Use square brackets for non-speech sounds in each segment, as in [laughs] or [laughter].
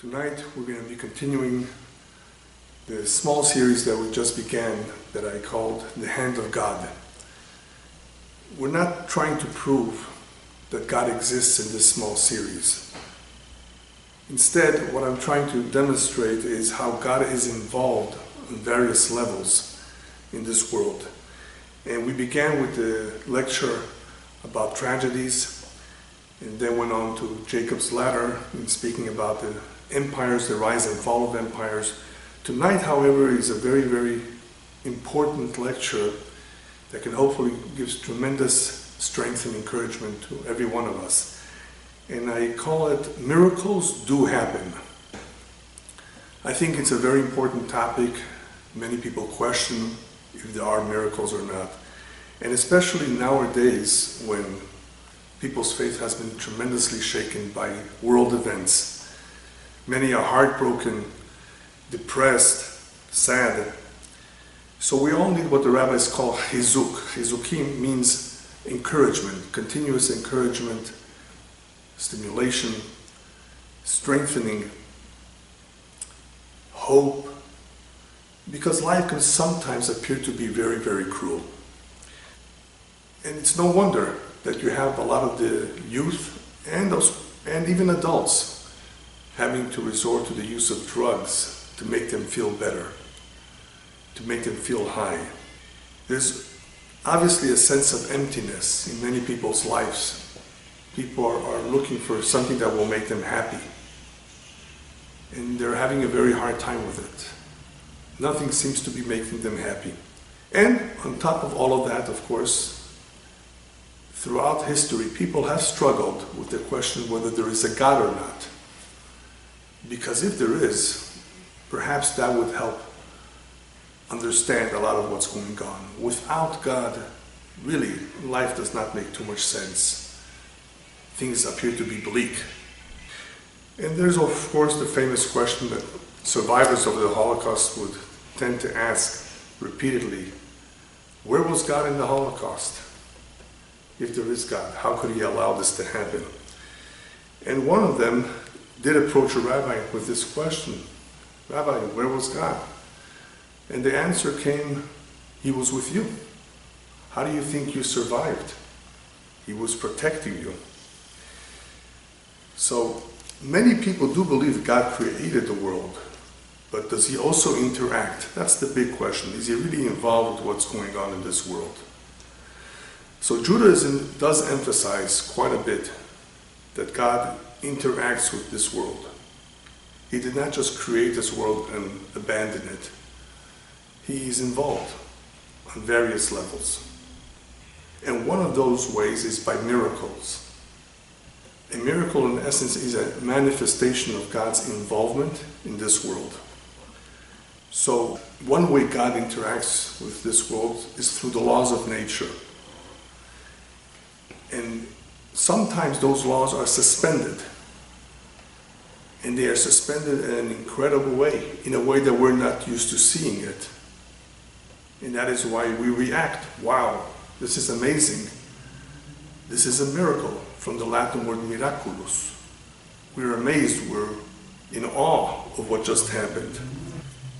Tonight we're going to be continuing the small series that we just began that I called The Hand of God. We're not trying to prove that God exists in this small series. Instead, what I'm trying to demonstrate is how God is involved on various levels in this world. And we began with the lecture about tragedies and then went on to Jacob's ladder and speaking about the empires, the rise and fall of empires. Tonight, however, is a very, very important lecture that can hopefully give tremendous strength and encouragement to every one of us. And I call it Miracles Do Happen. I think it's a very important topic. Many people question if there are miracles or not. And especially nowadays when people's faith has been tremendously shaken by world events Many are heartbroken, depressed, sad. So we all need what the rabbis call chizuk. Chizukim means encouragement, continuous encouragement, stimulation, strengthening, hope, because life can sometimes appear to be very, very cruel. And it's no wonder that you have a lot of the youth and those and even adults having to resort to the use of drugs to make them feel better, to make them feel high. There's obviously a sense of emptiness in many people's lives. People are, are looking for something that will make them happy. And they're having a very hard time with it. Nothing seems to be making them happy. And on top of all of that, of course, throughout history, people have struggled with the question whether there is a God or not. Because if there is, perhaps that would help understand a lot of what's going on. Without God, really, life does not make too much sense. Things appear to be bleak. And there's, of course, the famous question that survivors of the Holocaust would tend to ask repeatedly Where was God in the Holocaust? If there is God, how could He allow this to happen? And one of them did approach a rabbi with this question Rabbi, where was God? And the answer came, He was with you. How do you think you survived? He was protecting you. So many people do believe God created the world, but does He also interact? That's the big question. Is He really involved with what's going on in this world? So Judaism does emphasize quite a bit that God interacts with this world. He did not just create this world and abandon it. He is involved on various levels. And one of those ways is by miracles. A miracle, in essence, is a manifestation of God's involvement in this world. So, one way God interacts with this world is through the laws of nature. And sometimes those laws are suspended and they are suspended in an incredible way, in a way that we're not used to seeing it. And that is why we react wow, this is amazing. This is a miracle from the Latin word miraculous. We're amazed, we're in awe of what just happened.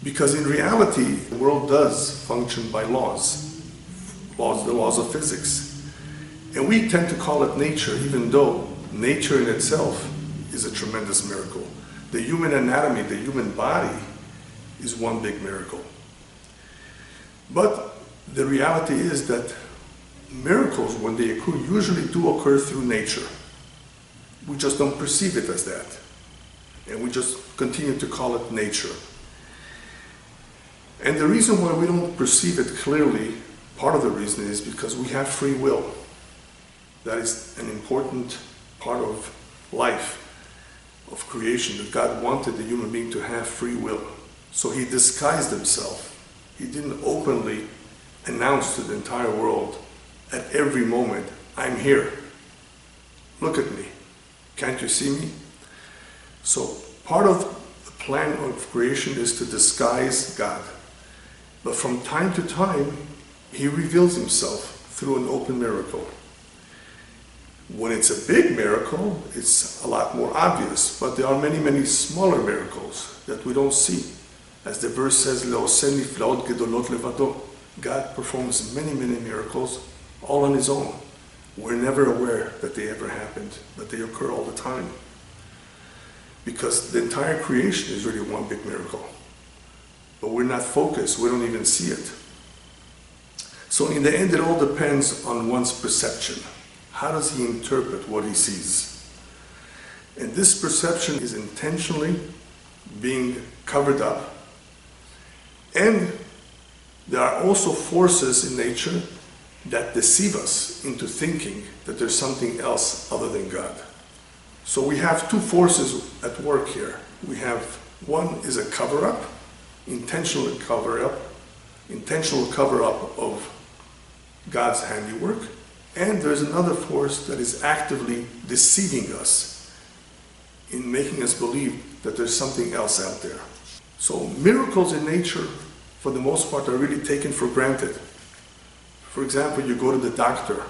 Because in reality, the world does function by laws, laws, the laws of physics. And we tend to call it nature, even though nature in itself is a tremendous miracle. The human anatomy, the human body, is one big miracle. But the reality is that miracles, when they occur, usually do occur through nature. We just don't perceive it as that. And we just continue to call it nature. And the reason why we don't perceive it clearly, part of the reason is because we have free will. That is an important part of life of creation that God wanted the human being to have free will. So he disguised himself. He didn't openly announce to the entire world at every moment, I'm here. Look at me. Can't you see me? So part of the plan of creation is to disguise God. But from time to time, he reveals himself through an open miracle. When it's a big miracle, it's a lot more obvious, but there are many, many smaller miracles that we don't see. As the verse says, "Le'oseh nifla'ot gedolot levado." God performs many, many miracles all on His own. We're never aware that they ever happened, but they occur all the time. Because the entire creation is really one big miracle. But we're not focused, we don't even see it. So, in the end, it all depends on one's perception. How does he interpret what he sees? And this perception is intentionally being covered up. And there are also forces in nature that deceive us into thinking that there's something else other than God. So we have two forces at work here. We have one is a cover up, intentional cover up, intentional cover up of God's handiwork, and there's another force that is actively deceiving us in making us believe that there's something else out there. So miracles in nature, for the most part, are really taken for granted. For example, you go to the doctor,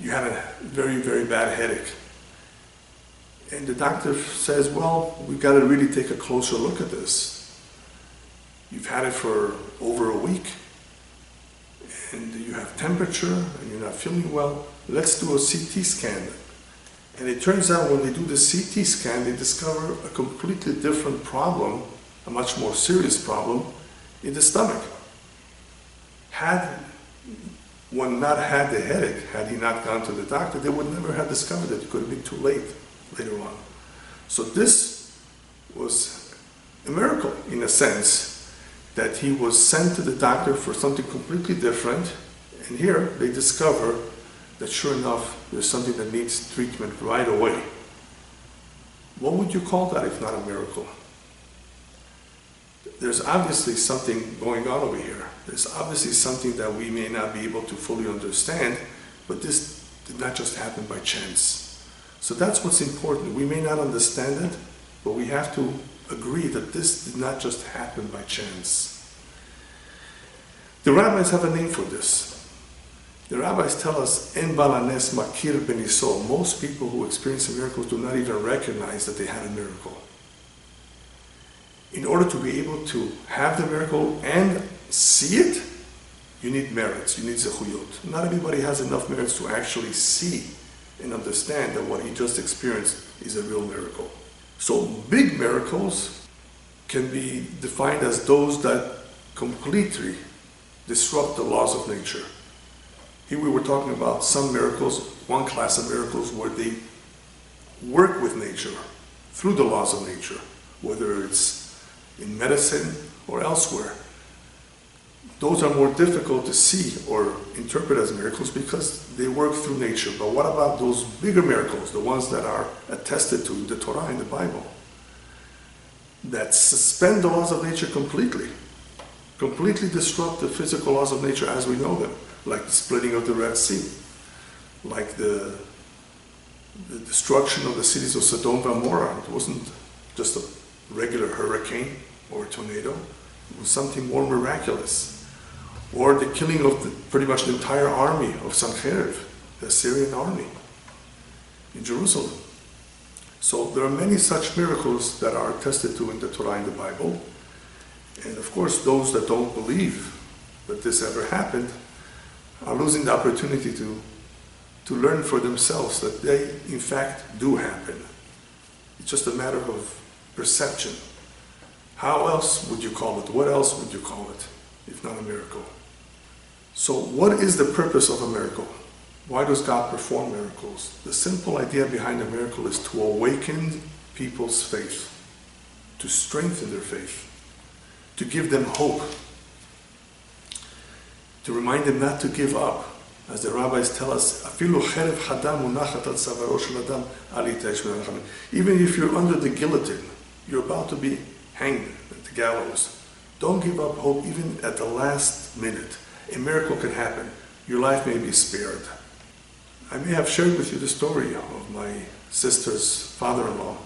you had a very, very bad headache. And the doctor says, Well, we've got to really take a closer look at this. You've had it for over a week, and you have temperature, and you're not feeling well. Let's do a CT scan. And it turns out when they do the CT scan, they discover a completely different problem, a much more serious problem, in the stomach. Had one not had the headache, had he not gone to the doctor, they would never have discovered it. It could have been too late later on. So this was a miracle in a sense that he was sent to the doctor for something completely different, and here they discover that sure enough there's something that needs treatment right away. What would you call that if not a miracle? There's obviously something going on over here. There's obviously something that we may not be able to fully understand, but this did not just happen by chance. So that's what's important. We may not understand it, but we have to agree that this did not just happen by chance. The rabbis have a name for this. The rabbis tell us, Ein ba'al hanes makir b'niso. Most people who experience miracles do not even recognize that they had a miracle. In order to be able to have the miracle and see it, you need merits, you need zechuyot. Not everybody has enough merits to actually see and understand that what he just experienced is a real miracle. So big miracles can be defined as those that completely disrupt the laws of nature. Here we were talking about some miracles, one class of miracles where they work with nature through the laws of nature, whether it's in medicine or elsewhere. Those are more difficult to see or interpret as miracles because they work through nature. But what about those bigger miracles, the ones that are attested to in the Torah and the Bible, that suspend the laws of nature completely, completely disrupt the physical laws of nature as we know them, like the splitting of the Red Sea, like the, the destruction of the cities of Sodom and Gomorrah. It wasn't just a regular hurricane or tornado, it was something more miraculous or the killing of the, pretty much the entire army of Sancherib, the Assyrian army in Jerusalem. So there are many such miracles that are attested to in the Torah and the Bible. And of course, those that don't believe that this ever happened are losing the opportunity to, to learn for themselves that they, in fact, do happen. It's just a matter of perception. How else would you call it? What else would you call it if not a miracle? So, what is the purpose of a miracle? Why does God perform miracles? The simple idea behind a miracle is to awaken people's faith, to strengthen their faith, to give them hope, to remind them not to give up. As the rabbis tell us, even if you're under the guillotine, you're about to be hanged at the gallows, don't give up hope even at the last minute a miracle can happen. Your life may be spared. I may have shared with you the story of my sister's father-in-law,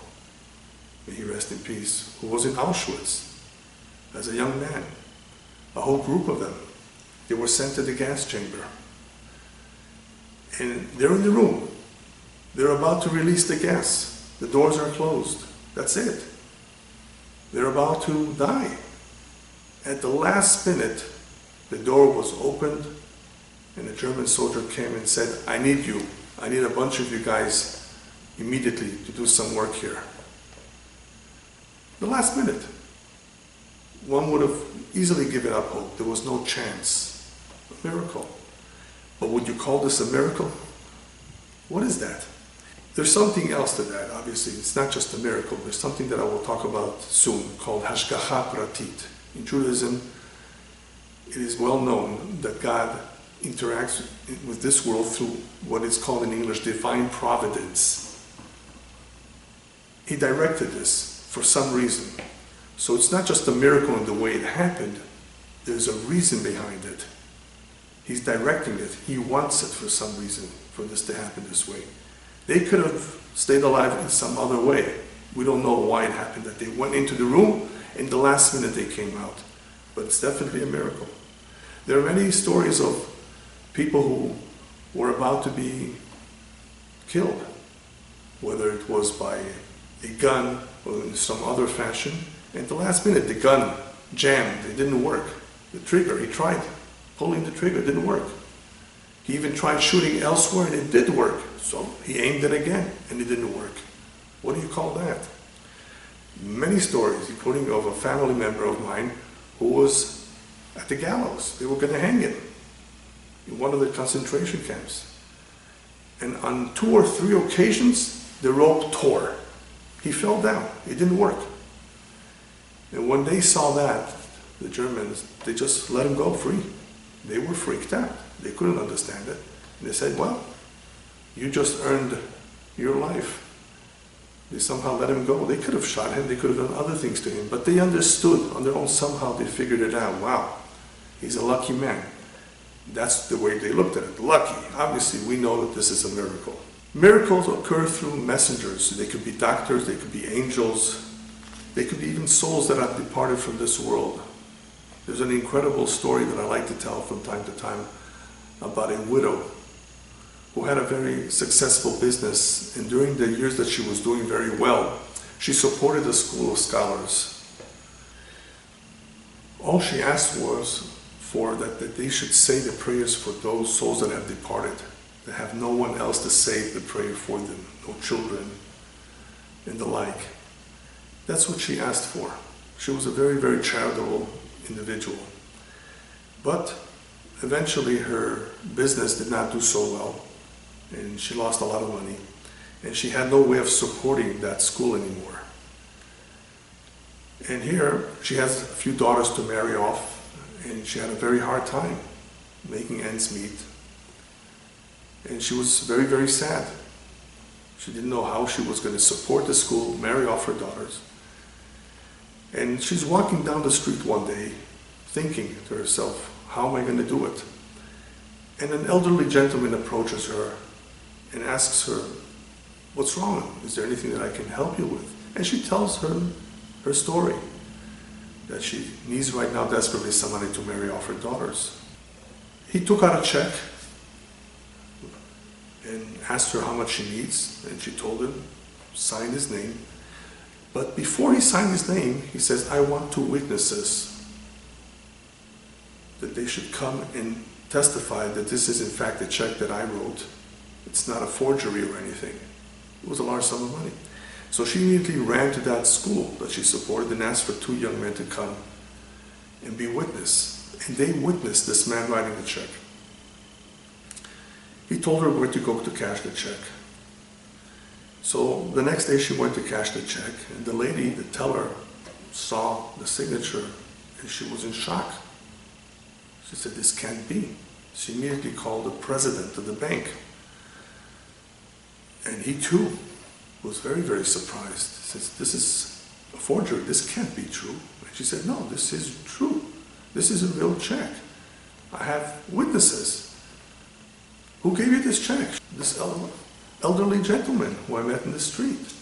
may he rest in peace, who was in Auschwitz as a young man. A whole group of them. They were sent to the gas chamber. And they're in the room. They're about to release the gas. The doors are closed. That's it. They're about to die. At the last minute, the door was opened and a German soldier came and said, I need you. I need a bunch of you guys immediately to do some work here. The last minute. One would have easily given up hope. There was no chance. A miracle. But would you call this a miracle? What is that? There's something else to that, obviously. It's not just a miracle. There's something that I will talk about soon called Hashgacha Pratit. In Judaism, it is well known that God interacts with this world through what is called in English divine providence. He directed this for some reason. So it's not just a miracle in the way it happened, there's a reason behind it. He's directing it. He wants it for some reason for this to happen this way. They could have stayed alive in some other way. We don't know why it happened that they went into the room and the last minute they came out. But it's definitely a miracle. There are many stories of people who were about to be killed, whether it was by a gun or in some other fashion. At the last minute, the gun jammed, it didn't work. The trigger, he tried pulling the trigger, didn't work. He even tried shooting elsewhere and it did work. So he aimed it again and it didn't work. What do you call that? Many stories, including of a family member of mine who was at the gallows. They were going to hang him in one of the concentration camps. And on two or three occasions, the rope tore. He fell down. It didn't work. And when they saw that, the Germans, they just let him go free. They were freaked out. They couldn't understand it. And they said, well, you just earned your life. They somehow let him go. They could have shot him. They could have done other things to him. But they understood on their own. Somehow they figured it out. Wow, he's a lucky man. That's the way they looked at it. Lucky. Obviously, we know that this is a miracle. Miracles occur through messengers. They could be doctors, they could be angels, they could be even souls that have departed from this world. There's an incredible story that I like to tell from time to time about a widow who had a very successful business, and during the years that she was doing very well, she supported a school of scholars. All she asked was for that, that they should say the prayers for those souls that have departed, that have no one else to say the prayer for them, no children and the like. That's what she asked for. She was a very, very charitable individual. But eventually her business did not do so well, and she lost a lot of money, and she had no way of supporting that school anymore. And here she has a few daughters to marry off, and she had a very hard time making ends meet. And she was very, very sad. She didn't know how she was going to support the school, marry off her daughters. And she's walking down the street one day, thinking to herself, how am I going to do it? And an elderly gentleman approaches her and asks her, what's wrong? Is there anything that I can help you with? And she tells her her story that she needs right now desperately somebody to marry off her daughters. He took out a check and asked her how much she needs, and she told him, signed his name. But before he signed his name, he says, I want two witnesses that they should come and testify that this is in fact a check that I wrote. It's not a forgery or anything. It was a large sum of money. So she immediately ran to that school that she supported and asked for two young men to come and be witness. And they witnessed this man writing the check. He told her where to go to cash the check. So the next day she went to cash the check, and the lady, the teller, saw the signature, and she was in shock. She said, this can't be. She immediately called the president of the bank. And he too was very, very surprised. He says, this is a forgery, this can't be true. And she said, no, this is true. This is a real check. I have witnesses. Who gave you this check? This elderly gentleman who I met in the street.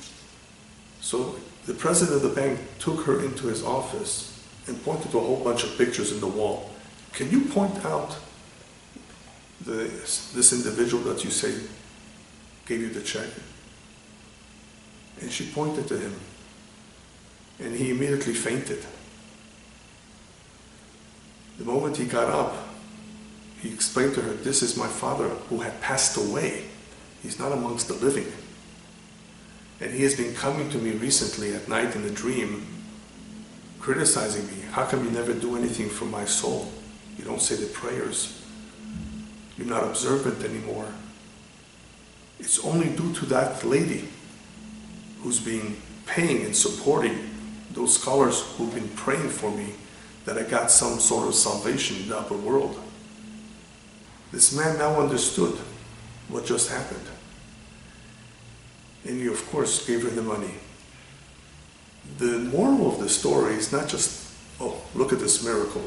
So the president of the bank took her into his office and pointed to a whole bunch of pictures in the wall. Can you point out the, this individual that you say gave you the check? And she pointed to him. And he immediately fainted. The moment he got up, he explained to her, This is my father who had passed away. He's not amongst the living. And he has been coming to me recently at night in a dream, criticizing me. How come you never do anything for my soul? You don't say the prayers. You're not observant anymore. It's only due to that lady who's been paying and supporting those scholars who've been praying for me that I got some sort of salvation in the upper world. This man now understood what just happened. And he, of course, gave her the money. The moral of the story is not just, oh, look at this miracle.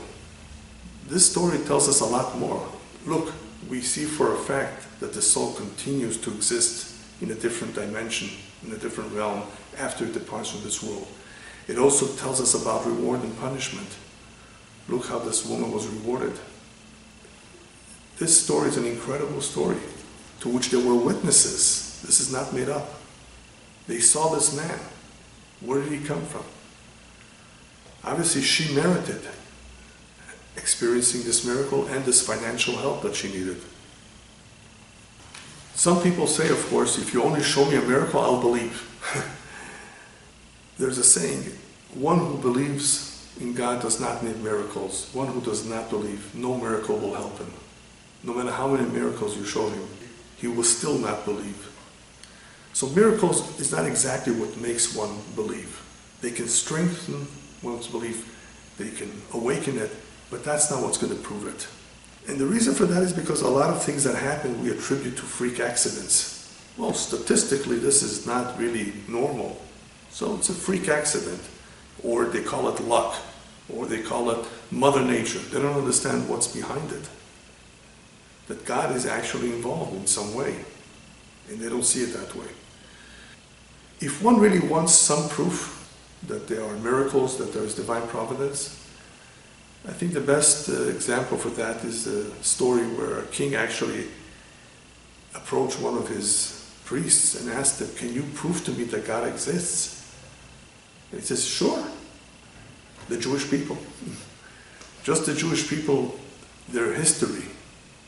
This story tells us a lot more. Look, we see for a fact that the soul continues to exist in a different dimension, in a different realm, after it departs from this world. It also tells us about reward and punishment. Look how this woman was rewarded. This story is an incredible story to which there were witnesses. This is not made up. They saw this man. Where did he come from? Obviously, she merited experiencing this miracle and this financial help that she needed. Some people say, of course, if you only show me a miracle, I'll believe. [laughs] There's a saying one who believes in God does not need miracles. One who does not believe, no miracle will help him. No matter how many miracles you show him, he will still not believe. So miracles is not exactly what makes one believe. They can strengthen one's belief, they can awaken it, but that's not what's going to prove it. And the reason for that is because a lot of things that happen we attribute to freak accidents. Well, statistically, this is not really normal. So it's a freak accident. Or they call it luck. Or they call it Mother Nature. They don't understand what's behind it. That God is actually involved in some way. And they don't see it that way. If one really wants some proof that there are miracles, that there is divine providence, I think the best uh, example for that is the story where a king actually approached one of his priests and asked him, Can you prove to me that God exists? And he says, Sure. The Jewish people. [laughs] Just the Jewish people, their history,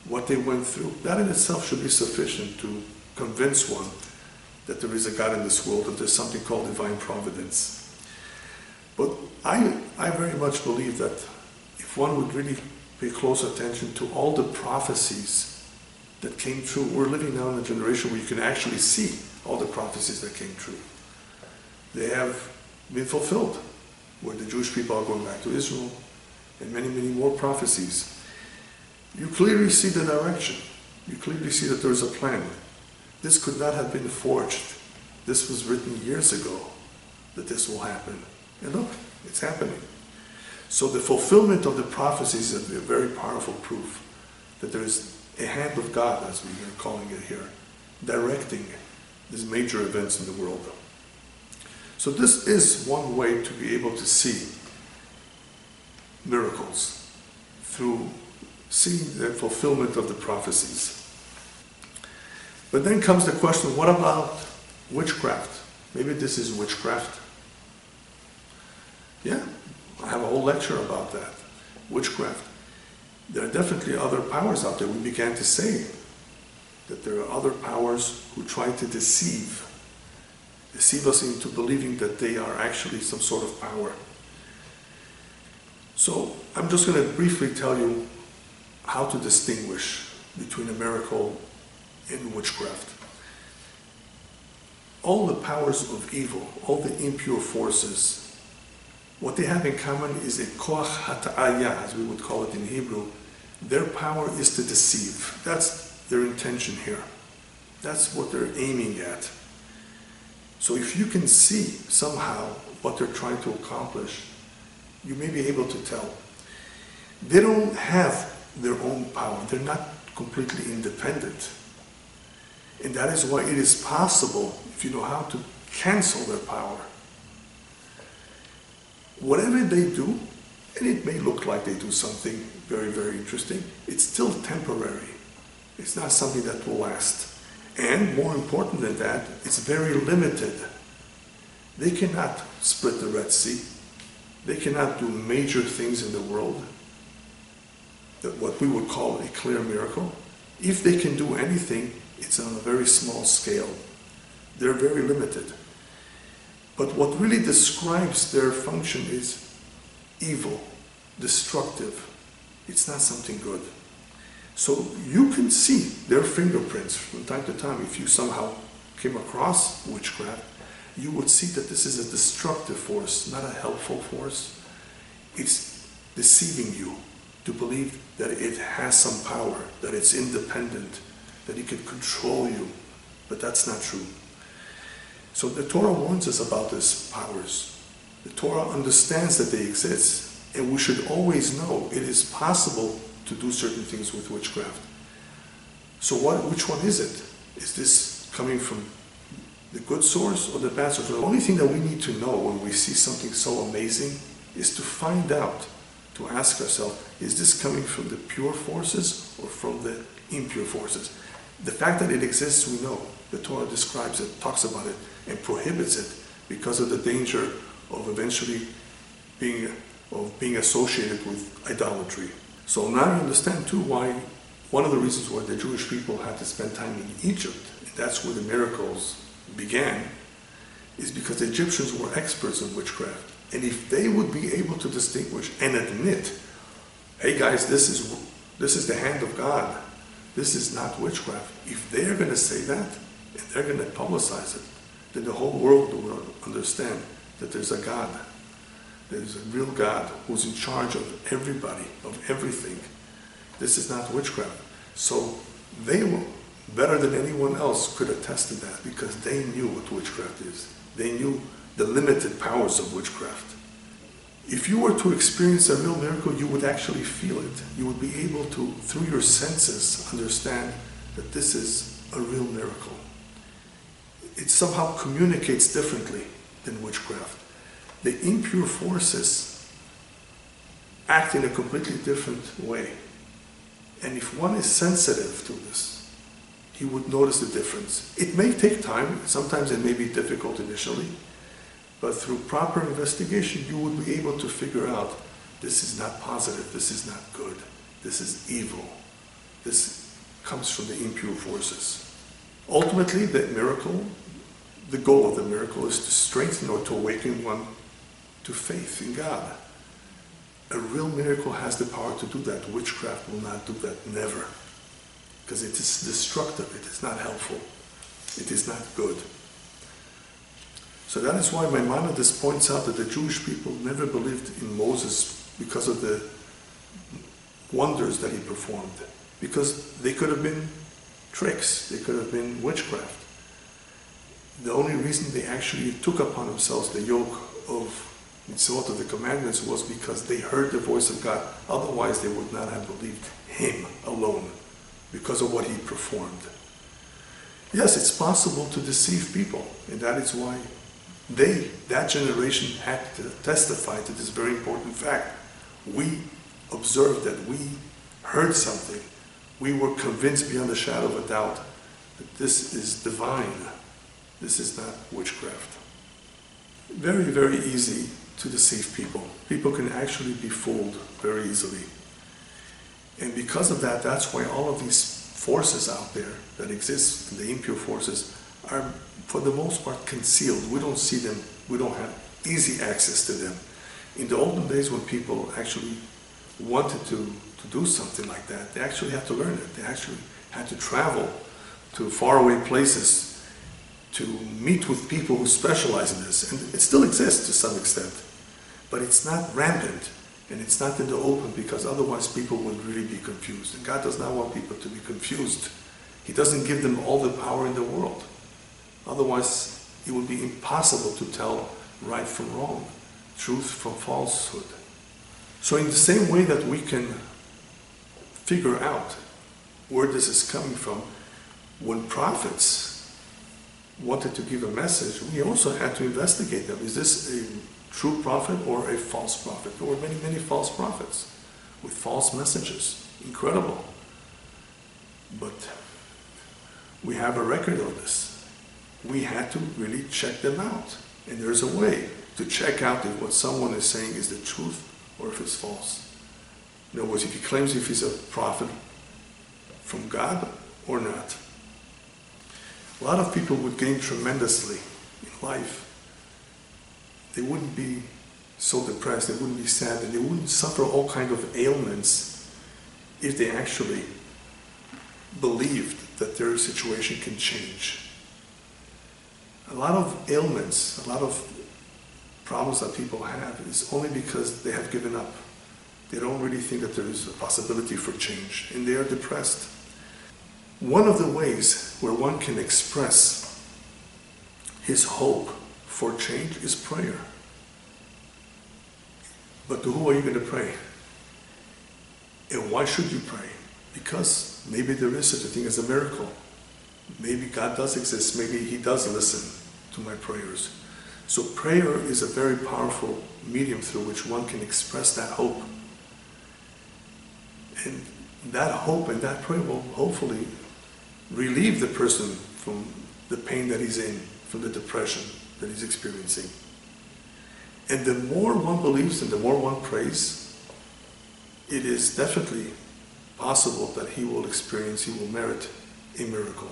what they went through, that in itself should be sufficient to convince one that there is a God in this world, that there's something called divine providence. But I, I very much believe that if one would really pay close attention to all the prophecies that came true, we're living now in a generation where you can actually see all the prophecies that came true. They have been fulfilled, where the Jewish people are going back to Israel, and many, many more prophecies. You clearly see the direction. You clearly see that there is a plan. This could not have been forged. This was written years ago that this will happen. And look, it's happening. So the fulfillment of the prophecies is a very powerful proof that there is a hand of God, as we are calling it here, directing these major events in the world. So this is one way to be able to see miracles through seeing the fulfillment of the prophecies. But then comes the question, what about witchcraft? Maybe this is witchcraft. Yeah, I have a whole lecture about that. Witchcraft. There are definitely other powers out there. We began to say that there are other powers who try to deceive, deceive us into believing that they are actually some sort of power. So I'm just going to briefly tell you how to distinguish between a miracle and witchcraft. All the powers of evil, all the impure forces, what they have in common is a koach hata'aya, as we would call it in Hebrew. Their power is to deceive. That's their intention here. That's what they're aiming at. So if you can see somehow what they're trying to accomplish, you may be able to tell. They don't have their own power. They're not completely independent. And that is why it is possible, if you know how to cancel their power, whatever they do, and it may look like they do something very, very interesting, it's still temporary. It's not something that will last. And more important than that, it's very limited. They cannot split the Red Sea. They cannot do major things in the world, that what we would call a clear miracle. If they can do anything, it's on a very small scale. They're very limited. But what really describes their function is evil, destructive. It's not something good. So you can see their fingerprints from time to time. If you somehow came across witchcraft, you would see that this is a destructive force, not a helpful force. It's deceiving you to believe that it has some power, that it's independent, that it can control you. But that's not true. So the Torah warns us about these powers. The Torah understands that they exist, and we should always know it is possible to do certain things with witchcraft. So what, which one is it? Is this coming from the good source or the bad source? The only thing that we need to know when we see something so amazing is to find out, to ask ourselves, is this coming from the pure forces or from the impure forces? The fact that it exists, we know. The Torah describes it, talks about it, and prohibits it because of the danger of eventually being, of being associated with idolatry. So now you understand too why one of the reasons why the Jewish people had to spend time in Egypt, and that's where the miracles began, is because the Egyptians were experts in witchcraft. And if they would be able to distinguish and admit, hey guys, this is this is the hand of God, this is not witchcraft. If they're going to say that and they're going to publicize it, then the whole world will understand that there's a God. There's a real God who's in charge of everybody, of everything. This is not witchcraft. So they were better than anyone else could attest to that because they knew what witchcraft is. They knew the limited powers of witchcraft. If you were to experience a real miracle, you would actually feel it. You would be able to, through your senses, understand that this is a real miracle. It somehow communicates differently than witchcraft. The impure forces act in a completely different way. And if one is sensitive to this, he would notice the difference. It may take time, sometimes it may be difficult initially, but through proper investigation, you would be able to figure out this is not positive, this is not good, this is evil, this comes from the impure forces. Ultimately, the miracle, the goal of the miracle is to strengthen or to awaken one to faith in God. A real miracle has the power to do that. Witchcraft will not do that, never. Because it is destructive, it is not helpful, it is not good. So that is why Maimonides points out that the Jewish people never believed in Moses because of the wonders that he performed. Because they could have been tricks, they could have been witchcraft. The only reason they actually took upon themselves the yoke of mitzvot of the commandments was because they heard the voice of God. Otherwise, they would not have believed Him alone because of what He performed. Yes, it's possible to deceive people, and that is why they, that generation, had to testify to this very important fact. We observed that we heard something. We were convinced beyond a shadow of a doubt that this is divine. This is not witchcraft. Very, very easy to deceive people. People can actually be fooled very easily. And because of that, that's why all of these forces out there that exist, the impure forces, are for the most part concealed. We don't see them, we don't have easy access to them. In the olden days when people actually wanted to, to do something like that, they actually had to learn it. They actually had to travel to faraway places to meet with people who specialize in this. And it still exists to some extent. But it's not rampant and it's not in the open because otherwise people would really be confused. And God does not want people to be confused. He doesn't give them all the power in the world. Otherwise, it would be impossible to tell right from wrong, truth from falsehood. So, in the same way that we can figure out where this is coming from, when prophets wanted to give a message, we also had to investigate them. Is this a true prophet or a false prophet? There were many, many false prophets with false messages. Incredible. But we have a record of this. We had to really check them out. And there's a way to check out if what someone is saying is the truth or if it's false. In other words, if he claims if he's a prophet from God or not. A lot of people would gain tremendously in life. They wouldn't be so depressed, they wouldn't be sad, and they wouldn't suffer all kind of ailments if they actually believed that their situation can change. A lot of ailments, a lot of problems that people have is only because they have given up. They don't really think that there is a possibility for change, and they are depressed. One of the ways where one can express his hope for change is prayer. But to who are you going to pray? And why should you pray? Because maybe there is such a thing as a miracle. Maybe God does exist. Maybe He does listen to my prayers. So prayer is a very powerful medium through which one can express that hope. And that hope and that prayer will hopefully relieve the person from the pain that he's in, from the depression that he's experiencing. And the more one believes and the more one prays, it is definitely possible that he will experience, he will merit a miracle.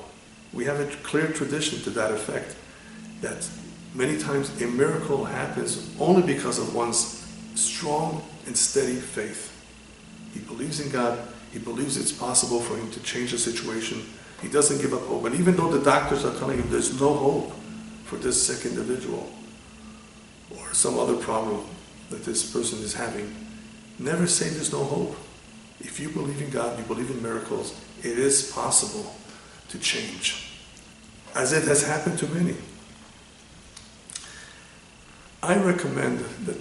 We have a clear tradition to that effect that many times a miracle happens only because of one's strong and steady faith. He believes in God, he believes it's possible for him to change the situation. He doesn't give up hope. And even though the doctors are telling him there's no hope for this sick individual or some other problem that this person is having, never say there's no hope. If you believe in God, you believe in miracles, it is possible to change. As it has happened to many. I recommend that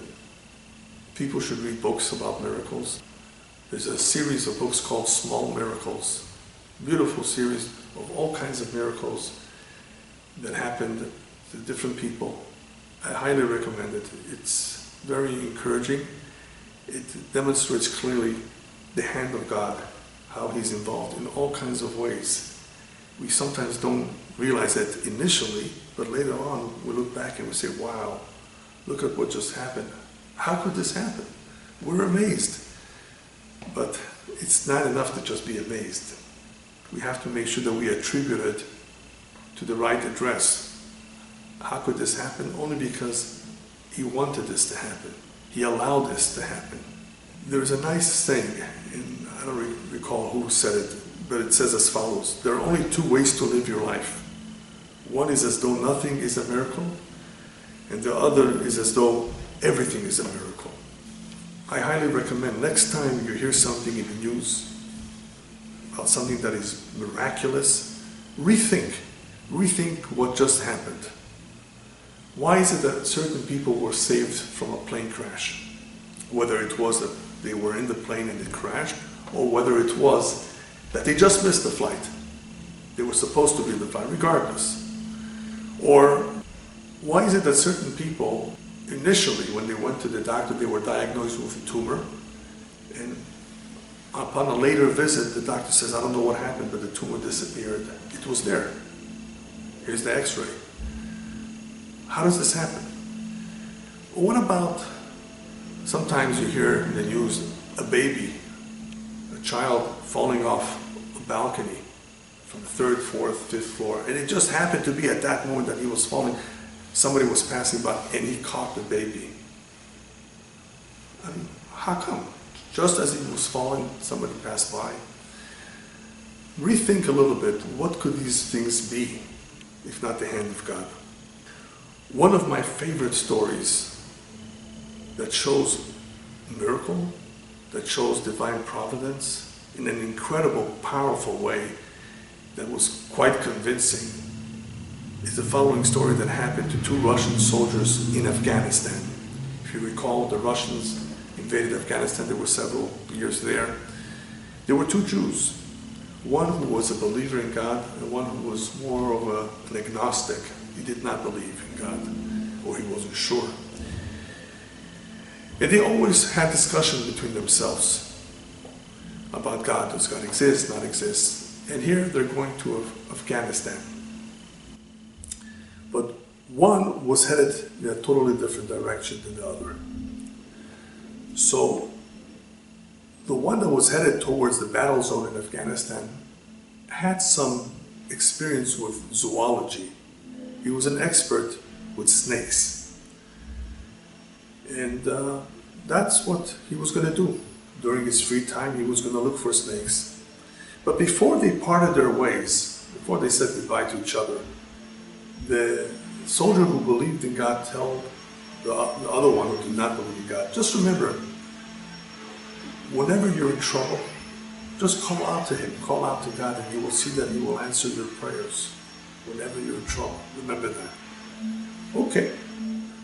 people should read books about miracles. There's a series of books called Small Miracles. Beautiful series of all kinds of miracles that happened to different people. I highly recommend it. It's very encouraging. It demonstrates clearly the hand of God, how He's involved in all kinds of ways. We sometimes don't realize that initially, but later on we look back and we say, wow, look at what just happened. How could this happen? We're amazed. But it's not enough to just be amazed. We have to make sure that we attribute it to the right address. How could this happen? Only because he wanted this to happen. He allowed this to happen. There's a nice saying, and I don't re- recall who said it, but it says as follows There are only two ways to live your life. One is as though nothing is a miracle, and the other is as though everything is a miracle. I highly recommend next time you hear something in the news something that is miraculous, rethink, rethink what just happened. Why is it that certain people were saved from a plane crash? Whether it was that they were in the plane and it crashed, or whether it was that they just missed the flight. They were supposed to be in the flight regardless. Or why is it that certain people initially, when they went to the doctor, they were diagnosed with a tumor. And upon a later visit, the doctor says, I don't know what happened, but the tumor disappeared. It was there. Here's the x ray. How does this happen? What about sometimes you hear in the news a baby, a child falling off a balcony from the third, fourth, fifth floor, and it just happened to be at that moment that he was falling somebody was passing by and he caught the baby. I mean, how come? Just as he was falling, somebody passed by. Rethink a little bit what could these things be if not the hand of God? One of my favorite stories that shows miracle, that shows divine providence in an incredible, powerful way that was quite convincing is the following story that happened to two Russian soldiers in Afghanistan. If you recall, the Russians invaded Afghanistan, there were several years there. There were two Jews, one who was a believer in God and one who was more of a, an agnostic. He did not believe in God, or he wasn't sure. And they always had discussion between themselves about God. Does God exist, not exist? And here they're going to Af- Afghanistan. But one was headed in a totally different direction than the other. So the one that was headed towards the battle zone in Afghanistan had some experience with zoology. He was an expert with snakes. And uh, that's what he was going to do. During his free time, he was going to look for snakes. But before they parted their ways, before they said goodbye to each other, the soldier who believed in God told the, the other one who did not believe in God, just remember, whenever you're in trouble, just call out to Him, call out to God, and you will see that He will answer your prayers whenever you're in trouble. Remember that. Okay.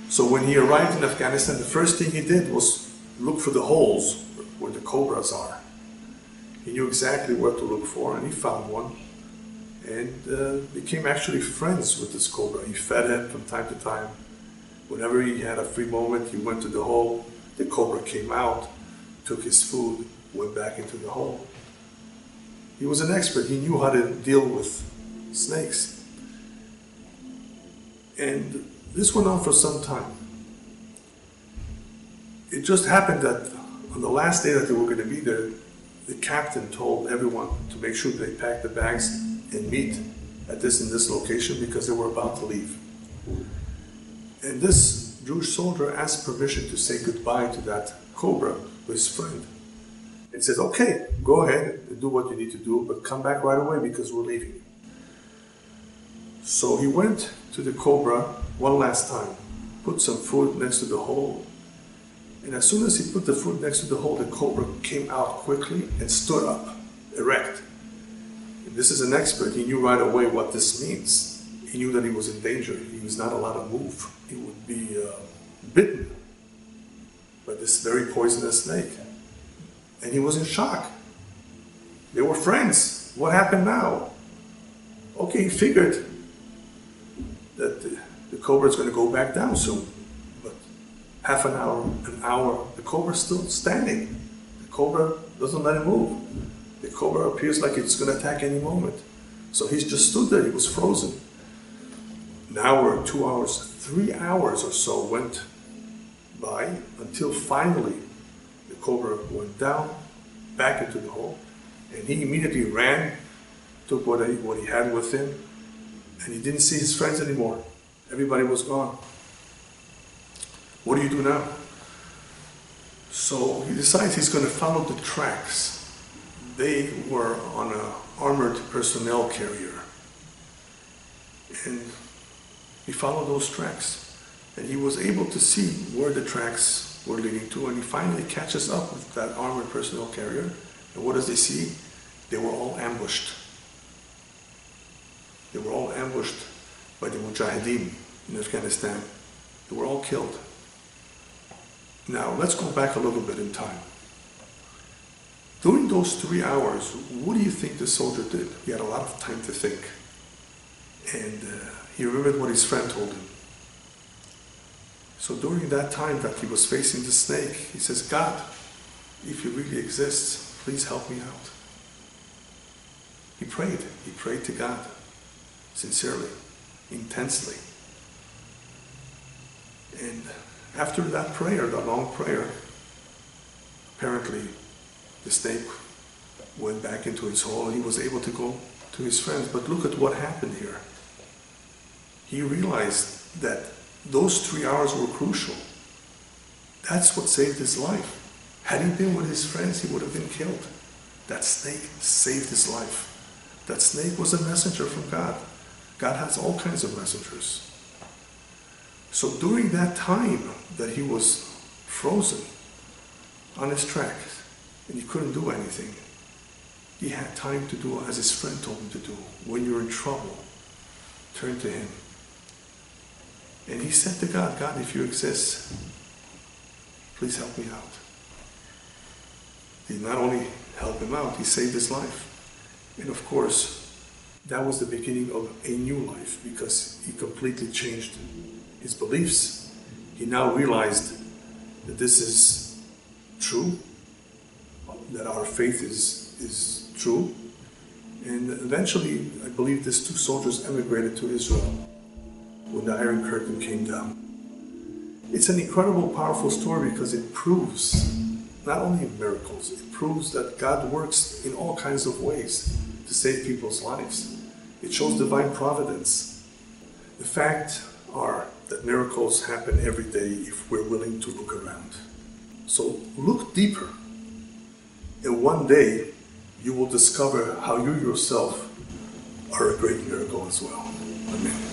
So when he arrived in Afghanistan, the first thing he did was look for the holes where the cobras are. He knew exactly what to look for, and he found one, and uh, became actually friends with this cobra. He fed him from time to time. Whenever he had a free moment, he went to the hole. The cobra came out, took his food, went back into the hole. He was an expert. He knew how to deal with snakes. And this went on for some time. It just happened that on the last day that they were going to be there, the captain told everyone to make sure they packed the bags and meet at this and this location because they were about to leave. And this Jewish soldier asked permission to say goodbye to that cobra, his friend. And says, okay, go ahead and do what you need to do, but come back right away because we're leaving. So he went to the cobra one last time, put some food next to the hole, and as soon as he put the food next to the hole, the cobra came out quickly and stood up, erect. And this is an expert. He knew right away what this means. He knew that he was in danger. He was not allowed to move. He would be uh, bitten by this very poisonous snake. And he was in shock. They were friends. What happened now? Okay, he figured that the, the cobra is going to go back down soon. But half an hour, an hour, the cobra's still standing. The cobra doesn't let him move. The cobra appears like it's going to attack any moment. So he's just stood there. He was frozen. An hour, two hours, three hours or so went by until finally the cobra went down, back into the hole, and he immediately ran, took what he, what he had with him, and he didn't see his friends anymore. Everybody was gone. What do you do now? So he decides he's going to follow the tracks. They were on an armored personnel carrier. And he followed those tracks. And he was able to see where the tracks were leading to. And he finally catches up with that armored personnel carrier. And what does he see? They were all ambushed. They were all ambushed by the Mujahideen in Afghanistan. They were all killed. Now, let's go back a little bit in time. During those three hours, what do you think the soldier did? He had a lot of time to think. And uh, he remembered what his friend told him. So during that time that he was facing the snake, he says, God, if you really exist, please help me out. He prayed. He prayed to God sincerely, intensely. And after that prayer, that long prayer, apparently the snake went back into his hole he was able to go to his friends. But look at what happened here. He realized that those three hours were crucial. That's what saved his life. Had he been with his friends, he would have been killed. That snake saved his life. That snake was a messenger from God. God has all kinds of messengers. So during that time that he was frozen on his track and he couldn't do anything, he had time to do as his friend told him to do. When you're in trouble, turn to him. And he said to God, God, if you exist, please help me out. He not only helped him out, he saved his life. And of course, that was the beginning of a new life because he completely changed his beliefs. He now realized that this is true, that our faith is, is true, And eventually, I believe these two soldiers emigrated to Israel when the Iron Curtain came down. It's an incredible, powerful story because it proves not only miracles, it proves that God works in all kinds of ways to save people's lives. It shows divine providence. The fact are that miracles happen every day if we're willing to look around. So look deeper. And one day you will discover how you yourself are a great miracle as well. Amen.